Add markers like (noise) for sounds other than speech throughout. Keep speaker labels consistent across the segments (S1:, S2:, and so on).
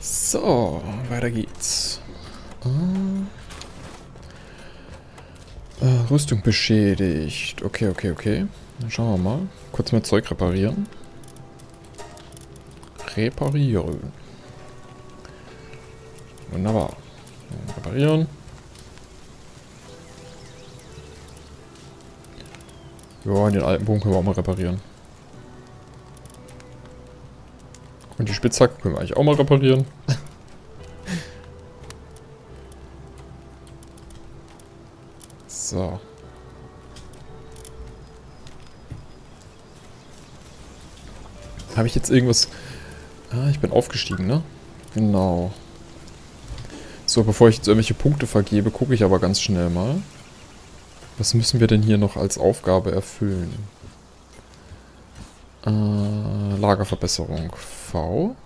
S1: So, weiter geht's. Äh, äh, Rüstung beschädigt. Okay, okay, okay. Dann schauen wir mal. Kurz mal Zeug reparieren. Reparieren. Wunderbar. Reparieren. Ja, den alten Bogen können wir reparieren. Und die Spitzhacke können wir eigentlich auch mal reparieren. so. Habe ich jetzt irgendwas... Ah, ich bin aufgestiegen, ne? Genau. So, bevor ich jetzt irgendwelche Punkte vergebe, gucke ich aber ganz schnell mal. Was müssen wir denn hier noch als Aufgabe erfüllen? Äh, Lagerverbesserung V.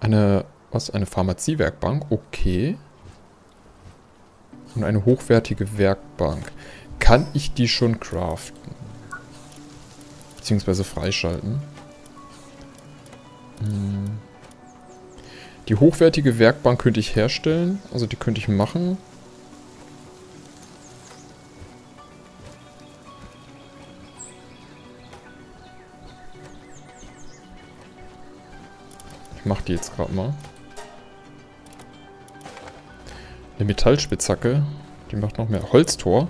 S1: Eine, was? Eine Pharmaziewerkbank? Okay. Und eine hochwertige Werkbank. Kann ich die schon craften? Beziehungsweise freischalten? Hm. Die hochwertige Werkbank könnte ich herstellen. Also die könnte ich machen. Mach die jetzt gerade mal. Eine Metallspitzhacke. Die macht noch mehr Holztor.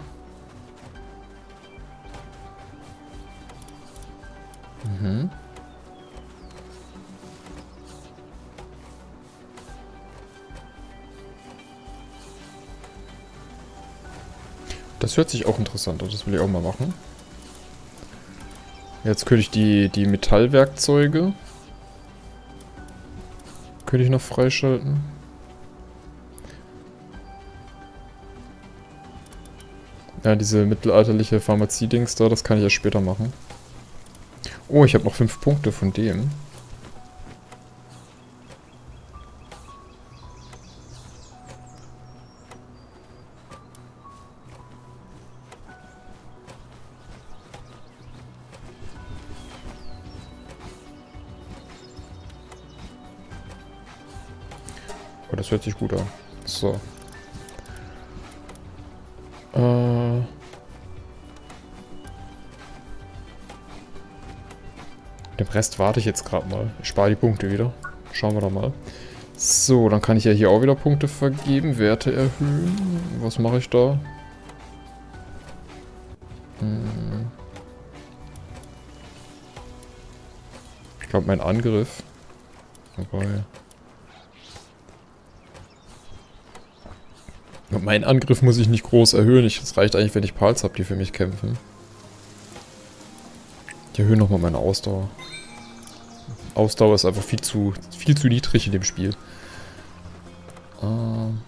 S1: Mhm. Das hört sich auch interessant an. Das will ich auch mal machen. Jetzt könnte ich die, die Metallwerkzeuge... Könnte ich noch freischalten. Ja, diese mittelalterliche Pharmazie-Dings da, das kann ich ja später machen. Oh, ich habe noch fünf Punkte von dem. Das hört sich gut an. So. Äh... Den Rest warte ich jetzt gerade mal. Ich spare die Punkte wieder. Schauen wir doch mal. So, dann kann ich ja hier auch wieder Punkte vergeben. Werte erhöhen. Was mache ich da? Hm. Ich glaube, mein Angriff. Wobei... Mein Angriff muss ich nicht groß erhöhen. Es reicht eigentlich, wenn ich Pals habe, die für mich kämpfen. Ich erhöhe nochmal meine Ausdauer. Ausdauer ist einfach viel zu, viel zu niedrig in dem Spiel. Ähm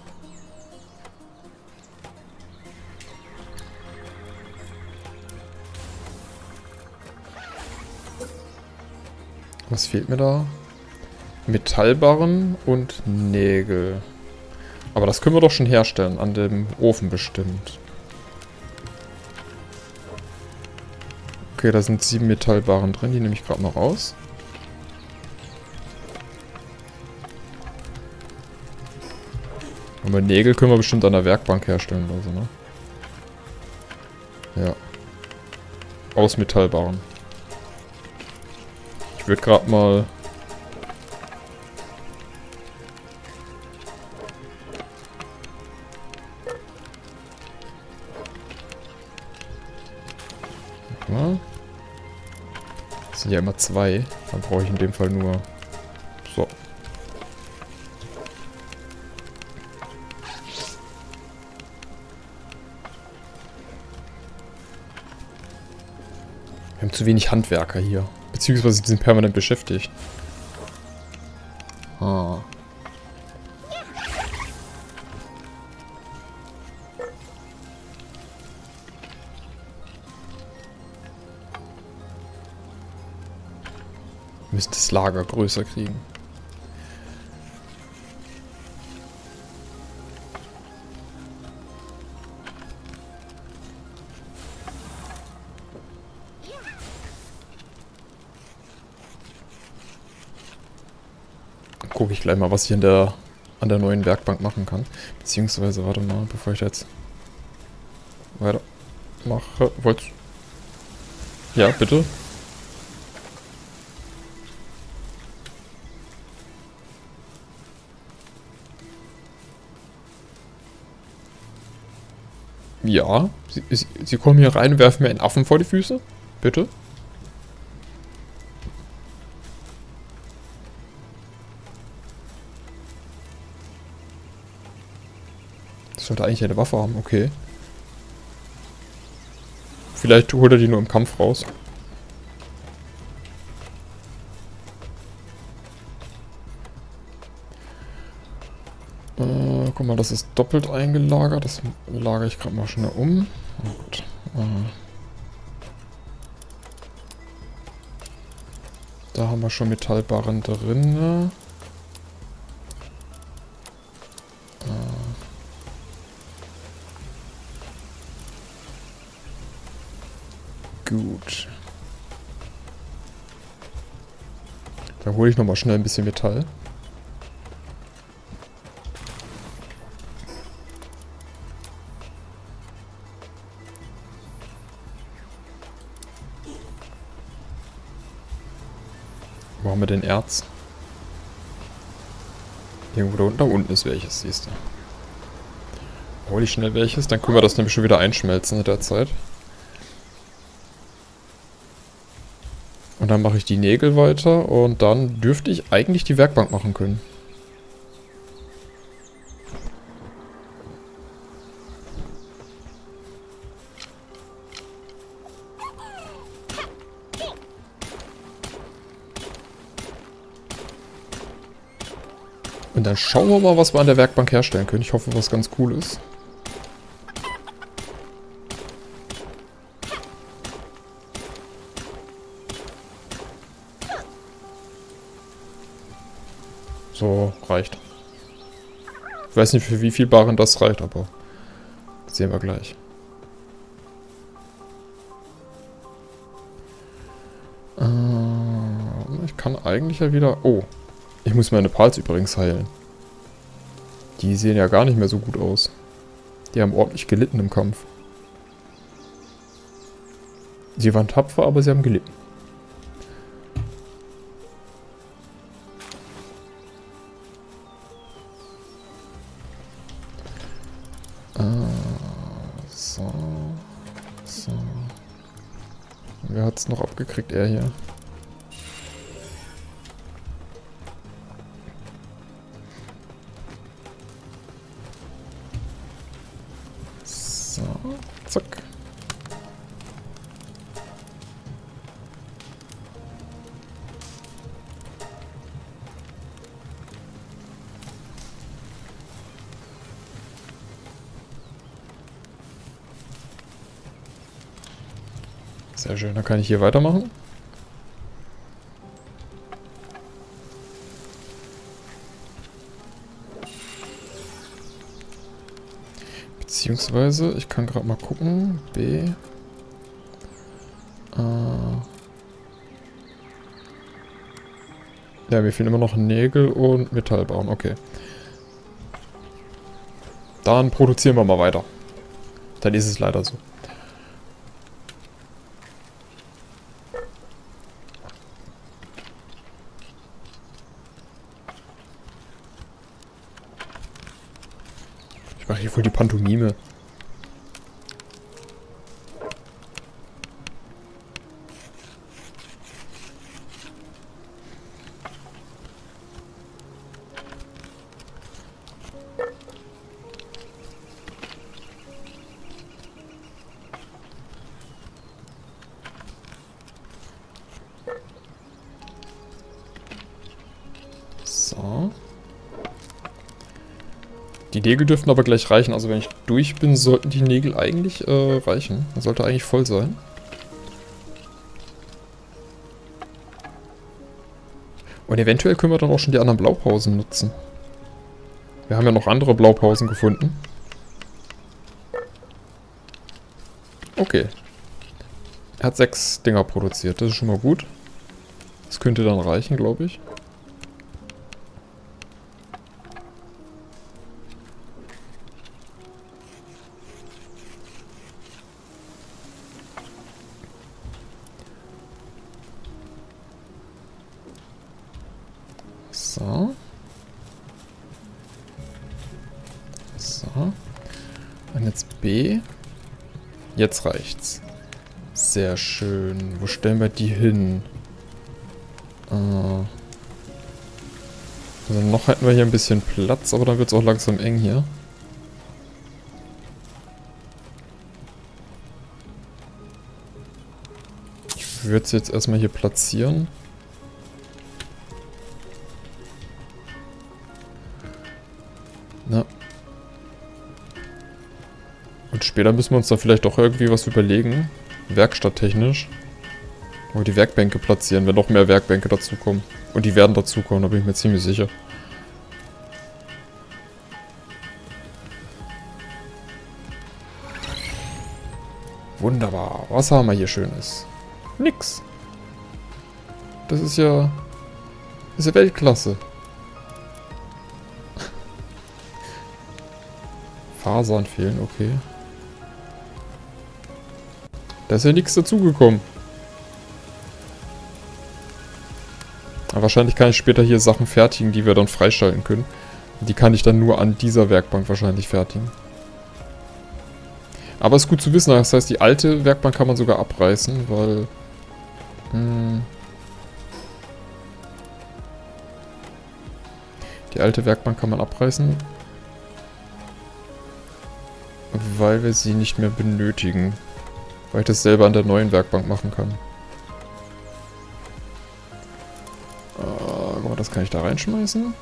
S1: Was fehlt mir da? Metallbarren und Nägel. Aber das können wir doch schon herstellen, an dem Ofen bestimmt. Okay, da sind sieben Metallbarren drin, die nehme ich gerade mal raus. Aber Nägel können wir bestimmt an der Werkbank herstellen oder so, ne? Ja. Aus Metallbarren. Ich würde gerade mal sind ja immer zwei. Dann brauche ich in dem Fall nur... So. Wir haben zu wenig Handwerker hier. Beziehungsweise die sind permanent beschäftigt. Lager größer kriegen. gucke ich gleich mal, was ich in der, an der neuen Werkbank machen kann. Beziehungsweise, warte mal, bevor ich jetzt weiter mache. Wollt. Ja, bitte. Ja, Sie, Sie, kommen hier rein und werfen mir einen Affen vor die Füße? Bitte? Das sollte eigentlich eine Waffe haben, okay. Vielleicht holt er die nur im Kampf raus. Guck mal, das ist doppelt eingelagert. Das lagere ich gerade mal schnell um. Oh. Äh. Da haben wir schon Metallbarren drin. Gut. Da hole ich nochmal schnell ein bisschen Metall. Denn Erz? Irgendwo da unten, da unten ist welches, siehst du. Hol ich schnell welches, dann können wir das nämlich schon wieder einschmelzen in der Zeit. Und dann mache ich die Nägel weiter und dann dürfte ich eigentlich die Werkbank machen können. Dann schauen wir mal, was wir an der Werkbank herstellen können. Ich hoffe, was ganz cool ist. So, reicht. Ich weiß nicht, für wie viel Barren das reicht, aber sehen wir gleich. Äh, ich kann eigentlich ja wieder... Oh, ich muss meine Pals übrigens heilen. Die sehen ja gar nicht mehr so gut aus. Die haben ordentlich gelitten im Kampf. Sie waren tapfer, aber sie haben gelitten. es noch abgekriegt, er hier. Schön, dann kann ich hier weitermachen. Beziehungsweise, ich kann gerade mal gucken. B. Äh ja, mir fehlen immer noch Nägel und Metallbauen. Okay. Dann produzieren wir mal weiter. Dann ist es leider so. mache hier voll die Pantomime. Die Nägel dürften aber gleich reichen. Also wenn ich durch bin, sollten die Nägel eigentlich äh, reichen. Das sollte eigentlich voll sein. Und eventuell können wir dann auch schon die anderen Blaupausen nutzen. Wir haben ja noch andere Blaupausen gefunden. Okay. Er hat sechs Dinger produziert. Das ist schon mal gut. Das könnte dann reichen, glaube ich. Jetzt reicht's. Sehr schön. Wo stellen wir die hin? Äh. Also noch hätten wir hier ein bisschen Platz, aber dann wird es auch langsam eng hier. Ich würde es jetzt erstmal hier platzieren. Später müssen wir uns da vielleicht doch irgendwie was überlegen. Werkstatttechnisch. Wo die Werkbänke platzieren, wenn noch mehr Werkbänke dazukommen. Und die werden dazukommen, da bin ich mir ziemlich sicher. Wunderbar. Was haben wir hier Schönes? Nix. Das ist ja... Das ist ja Weltklasse. (laughs) Fasern fehlen, okay. Da ist ja nichts dazugekommen. Wahrscheinlich kann ich später hier Sachen fertigen, die wir dann freischalten können. Die kann ich dann nur an dieser Werkbank wahrscheinlich fertigen. Aber ist gut zu wissen, das heißt, die alte Werkbank kann man sogar abreißen, weil... Hm, die alte Werkbank kann man abreißen, weil wir sie nicht mehr benötigen. Weil ich das selber an der neuen Werkbank machen kann. Äh, das kann ich da reinschmeißen.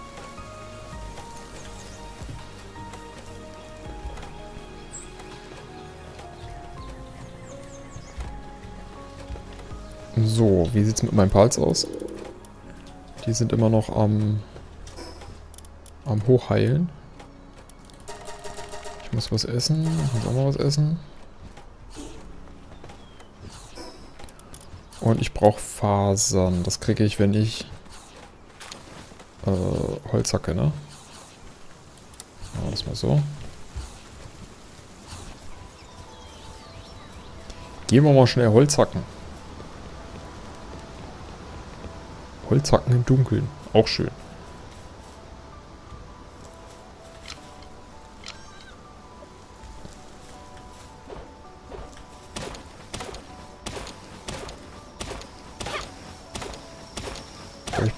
S1: So, wie sieht es mit meinen Pals aus? Die sind immer noch am, am Hochheilen. Ich muss was essen. Ich muss auch mal was essen. Und ich brauche Fasern. Das kriege ich, wenn ich äh, Holz hacke, ne? Machen wir das mal so. Gehen wir mal schnell Holz hacken. Holz hacken im Dunkeln. Auch schön.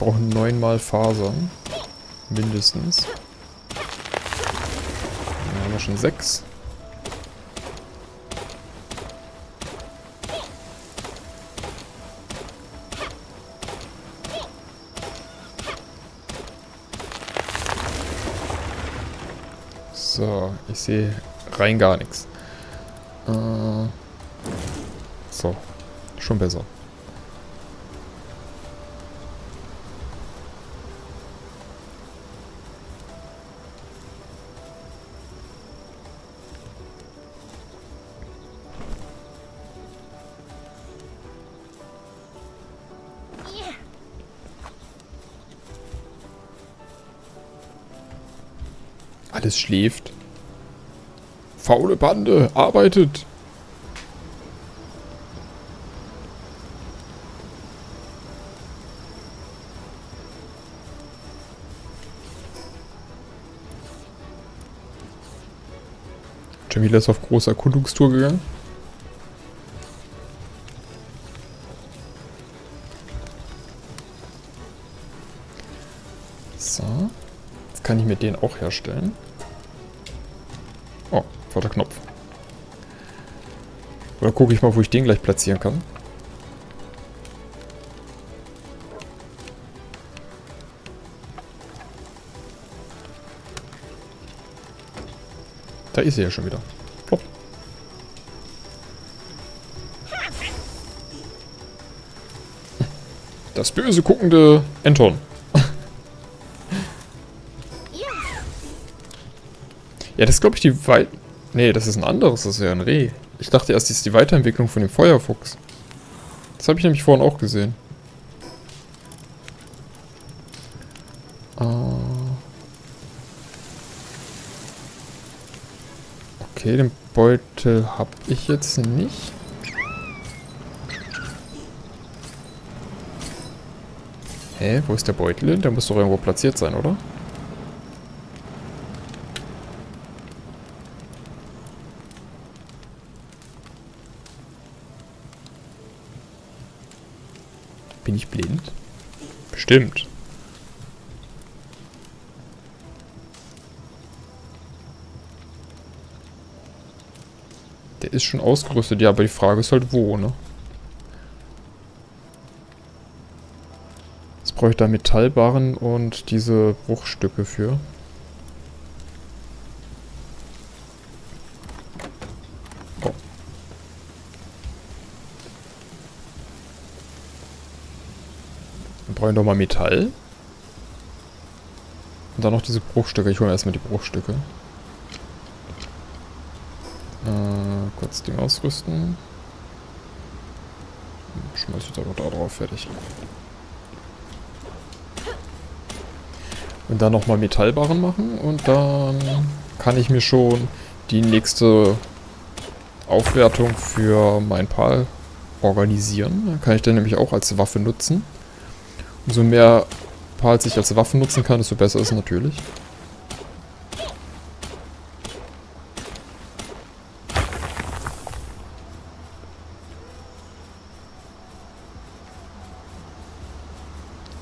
S1: Ich brauche neunmal Fasern. Mindestens. Dann haben wir schon sechs. So, ich sehe rein gar nichts. Äh, so, schon besser. Alles schläft. Faule Bande, arbeitet! Jamila ist auf große Erkundungstour gegangen. So. Jetzt kann ich mir den auch herstellen. Oh, falscher Knopf. Oder gucke ich mal, wo ich den gleich platzieren kann. Da ist er ja schon wieder. Plopp. Das böse guckende Anton. Ja, das glaube ich die Weit... Nee, das ist ein anderes, das ist ja ein Reh. Ich dachte erst, das ist die Weiterentwicklung von dem Feuerfuchs. Das habe ich nämlich vorhin auch gesehen. Ah. Okay, den Beutel habe ich jetzt nicht. Hä, wo ist der Beutel hin? Der muss doch irgendwo platziert sein, oder? Bin ich blind? Bestimmt. Der ist schon ausgerüstet, ja, aber die Frage ist halt wo, ne? Jetzt brauche ich da Metallbarren und diese Bruchstücke für. Ich nochmal Metall. Und dann noch diese Bruchstücke. Ich hole erstmal die Bruchstücke. Äh, kurz Ding ausrüsten. Schmeiß ich da da drauf, fertig. Und dann nochmal Metallbarren machen und dann kann ich mir schon die nächste Aufwertung für mein Pal organisieren. Dann kann ich dann nämlich auch als Waffe nutzen. Umso mehr Pals ich als Waffe nutzen kann, desto besser ist natürlich.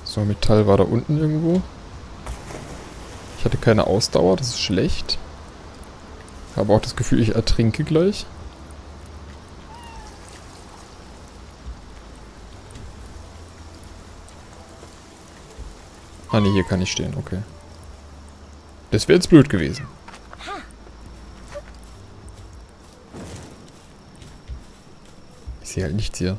S1: So, Metall war da unten irgendwo. Ich hatte keine Ausdauer, das ist schlecht. Habe auch das Gefühl, ich ertrinke gleich. Ah ne, hier kann ich stehen, okay. Das wäre jetzt blöd gewesen. Ich sehe halt nichts hier.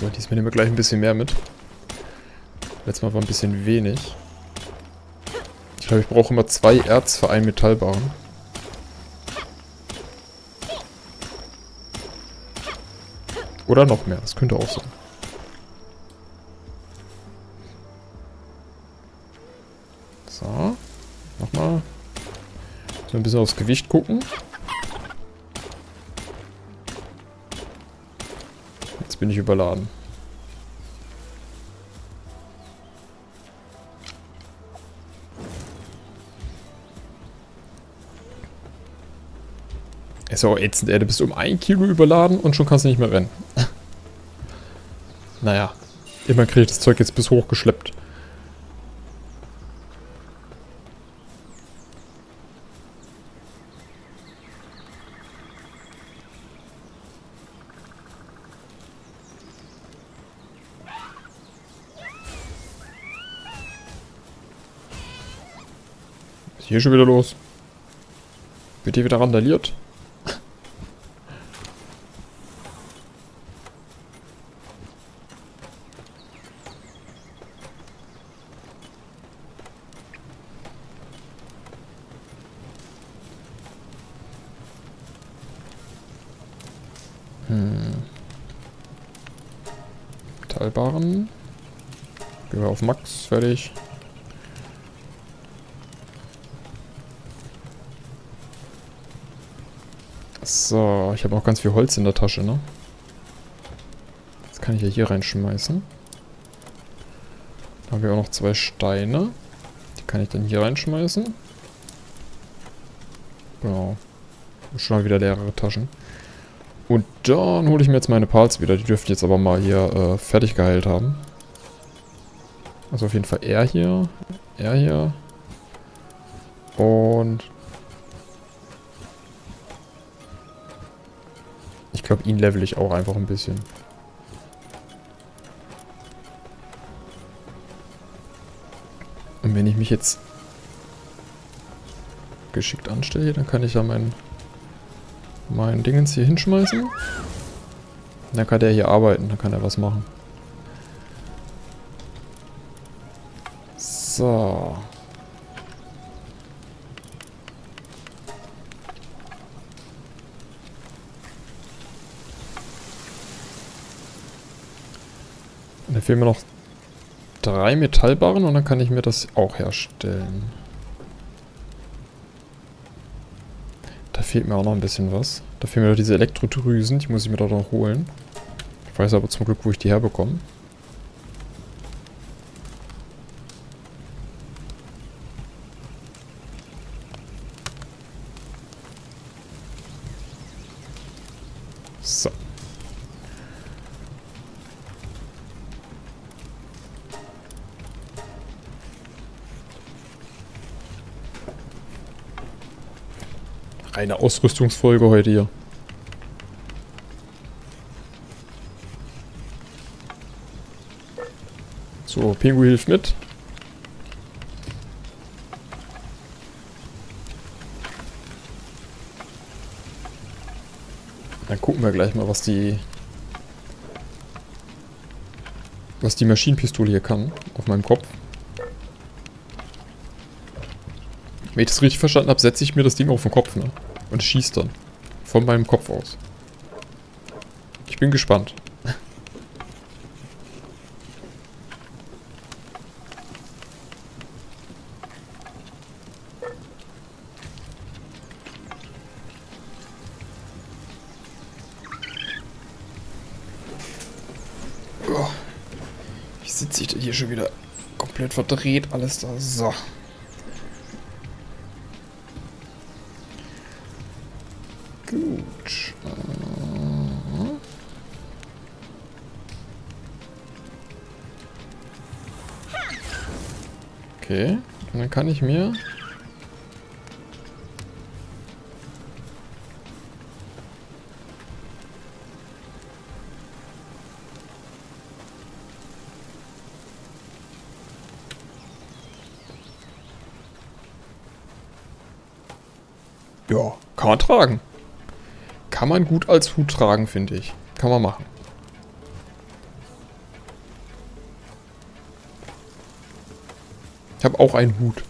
S1: So, diesmal nehmen wir gleich ein bisschen mehr mit. Letztes Mal war ein bisschen wenig. Ich glaube, ich brauche immer zwei Erz für einen Metallbarren. Oder noch mehr, das könnte auch sein. So, nochmal. So ein bisschen aufs Gewicht gucken. Bin ich überladen. Ist auch ätzend, ey. Du bist um ein Kilo überladen und schon kannst du nicht mehr rennen. (laughs) naja. Immer kriege ich das Zeug jetzt bis hochgeschleppt. Hier schon wieder los? Wird hier wieder randaliert? Hm. Teilbaren. Gehen wir auf Max, fertig. So, ich habe auch ganz viel Holz in der Tasche, ne? Das kann ich ja hier reinschmeißen. Da haben wir auch noch zwei Steine. Die kann ich dann hier reinschmeißen. Genau. Schon mal wieder leere Taschen. Und dann hole ich mir jetzt meine Parts wieder. Die dürfte jetzt aber mal hier äh, fertig geheilt haben. Also auf jeden Fall er hier. Er hier. Und glaube, ihn level ich auch einfach ein bisschen. Und wenn ich mich jetzt geschickt anstelle, dann kann ich ja mein mein Dingens hier hinschmeißen. Dann kann der hier arbeiten, dann kann er was machen. So. Fehlen mir noch drei Metallbarren und dann kann ich mir das auch herstellen. Da fehlt mir auch noch ein bisschen was. Da fehlen mir noch diese Elektrodrüsen, die muss ich mir doch noch holen. Ich weiß aber zum Glück, wo ich die herbekomme. So. Reine Ausrüstungsfolge heute hier. So, Pingu hilft mit. Dann gucken wir gleich mal, was die was die Maschinenpistole hier kann auf meinem Kopf. Wenn ich das richtig verstanden habe, setze ich mir das Ding auf den Kopf, ne? Und schießt dann. Von meinem Kopf aus. Ich bin gespannt. Oh. Sitze ich denn hier schon wieder komplett verdreht alles da? So. Okay, dann kann ich mir... Ja, kann man tragen. Kann man gut als Hut tragen, finde ich. Kann man machen. Ich habe auch einen Hut.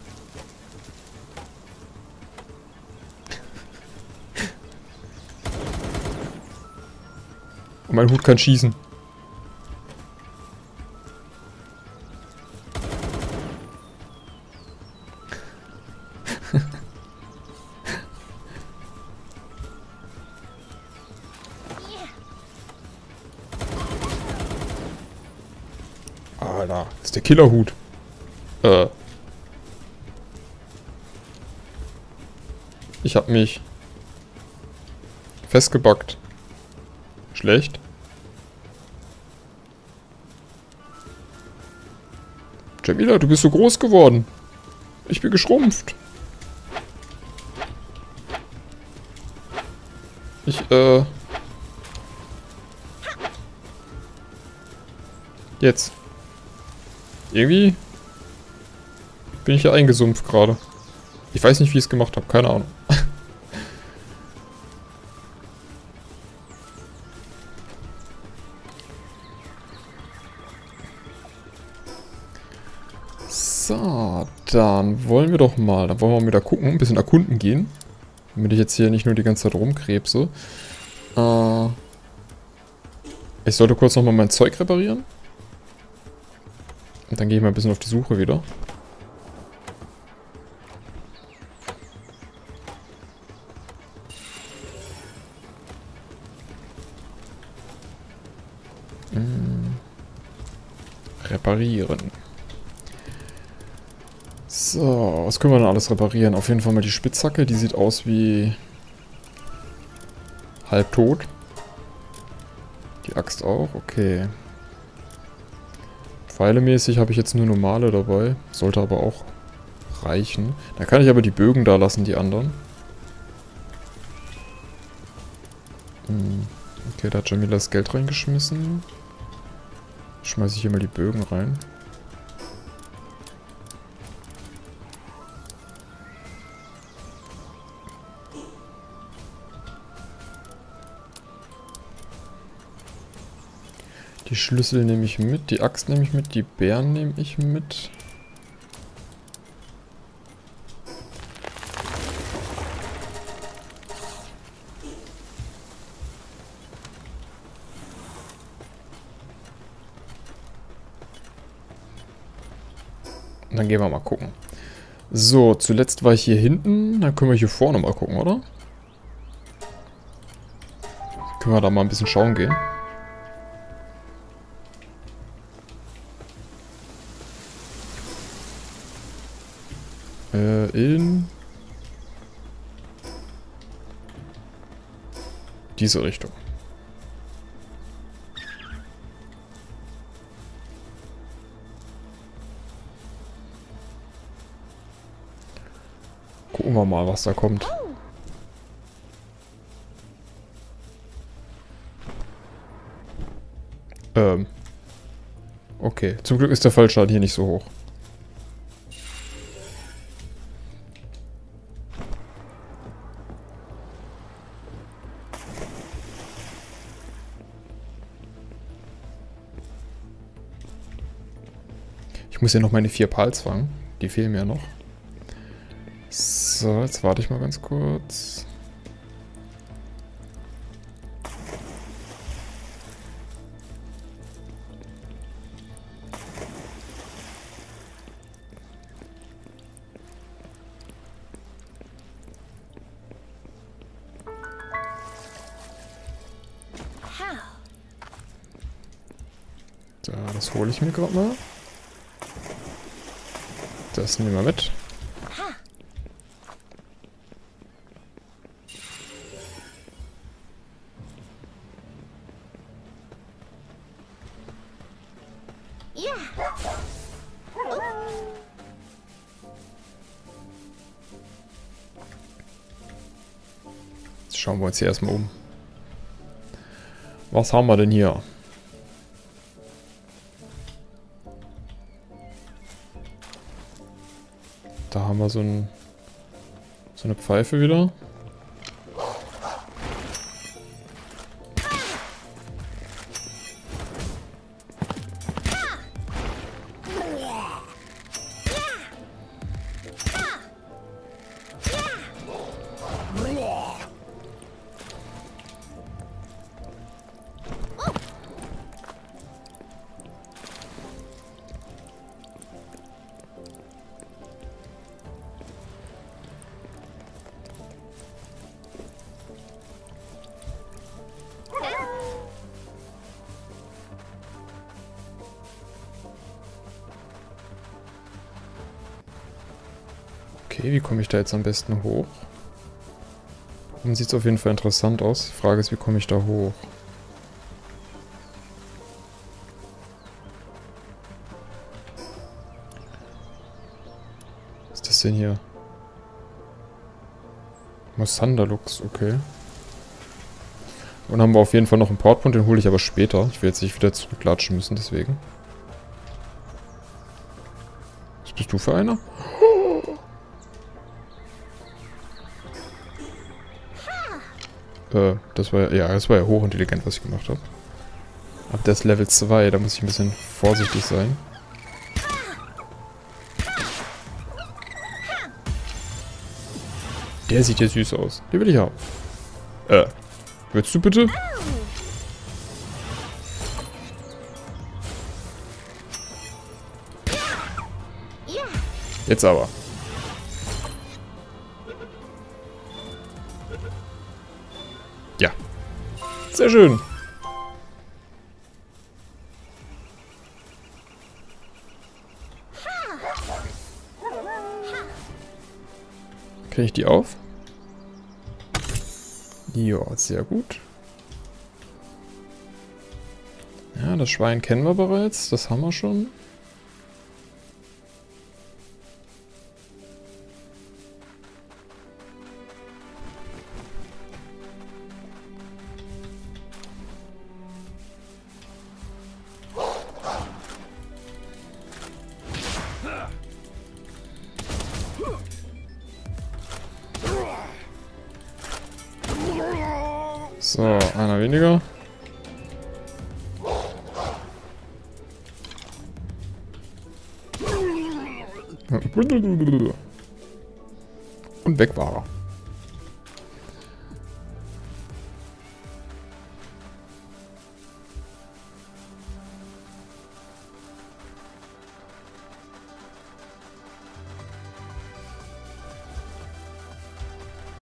S1: Und mein Hut kann schießen. (laughs) Alter, ist der Killerhut. Äh. Ich hab mich festgebackt. Schlecht. Jamila, du bist so groß geworden. Ich bin geschrumpft. Ich, äh... Jetzt. Irgendwie bin ich hier eingesumpft gerade. Ich weiß nicht, wie ich es gemacht habe. Keine Ahnung. So, dann wollen wir doch mal, dann wollen wir mal wieder gucken, ein bisschen erkunden gehen. Damit ich jetzt hier nicht nur die ganze Zeit rumkrebse. Äh, ich sollte kurz nochmal mein Zeug reparieren. Und dann gehe ich mal ein bisschen auf die Suche wieder. Können wir denn alles reparieren? Auf jeden Fall mal die Spitzhacke, die sieht aus wie halbtot. Die Axt auch, okay. Pfeilemäßig habe ich jetzt nur normale dabei. Sollte aber auch reichen. Da kann ich aber die Bögen da lassen, die anderen. Hm. Okay, da hat Jamila das Geld reingeschmissen. Schmeiße ich hier mal die Bögen rein. Die Schlüssel nehme ich mit, die Axt nehme ich mit, die Bären nehme ich mit. Dann gehen wir mal gucken. So, zuletzt war ich hier hinten. Dann können wir hier vorne mal gucken, oder? Können wir da mal ein bisschen schauen gehen. Äh, in... Diese Richtung. Gucken wir mal, was da kommt. Ähm. Okay, zum Glück ist der Fallschaden hier nicht so hoch. Ich muss ja noch meine vier Pals fangen. Die fehlen mir noch. So, jetzt warte ich mal ganz kurz. Das hole ich mir gerade mal. Das nehmen wir mit. Jetzt schauen wir uns hier erstmal um. Was haben wir denn hier? So, ein, so eine Pfeife wieder. Okay, wie komme ich da jetzt am besten hoch? Dann sieht es auf jeden Fall interessant aus. Die Frage ist, wie komme ich da hoch? Was ist das denn hier? Mossandalux, okay. Und haben wir auf jeden Fall noch einen Portpunkt, den hole ich aber später. Ich will jetzt nicht wieder zurücklatschen müssen, deswegen. Was bist du für einer? Äh, das war ja, das war ja hochintelligent, was ich gemacht habe. Aber der ist Level 2, da muss ich ein bisschen vorsichtig sein. Der sieht ja süß aus. Den will ich haben. Äh, willst du bitte? Jetzt aber. Sehr schön. Kriege ich die auf? Ja, sehr gut. Ja, das Schwein kennen wir bereits. Das haben wir schon.